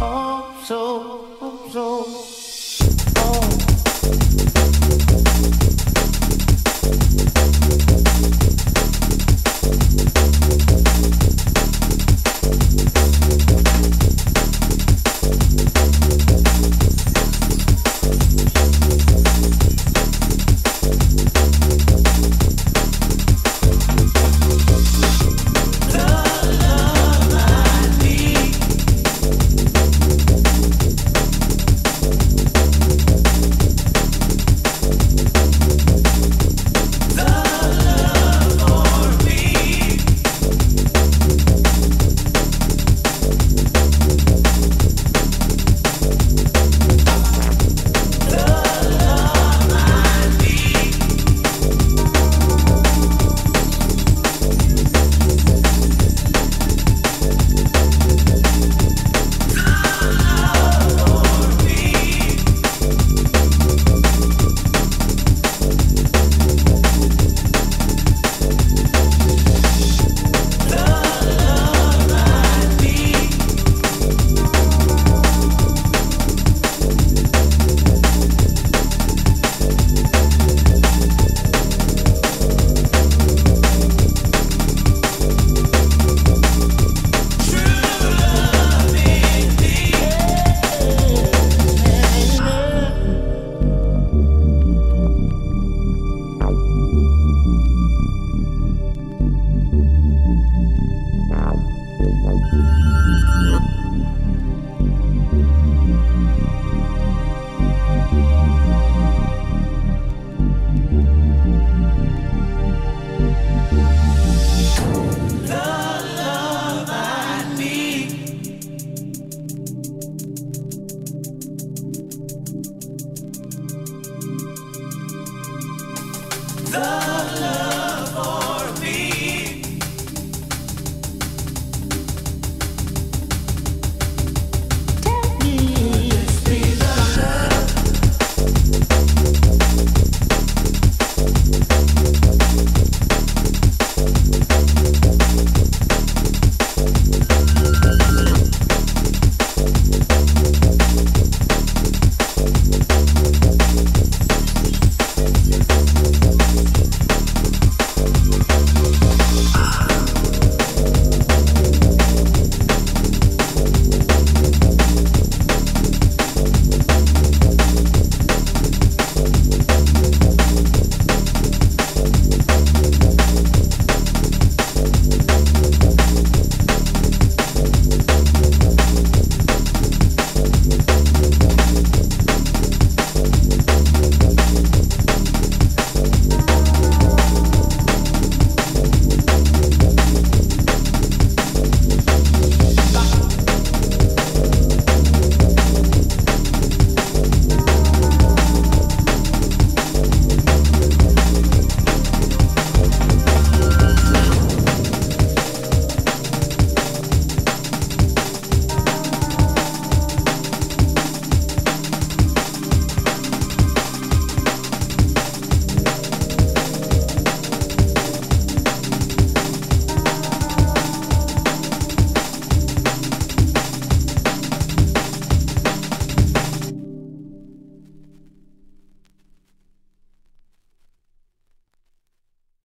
oh so, oh, so, oh. The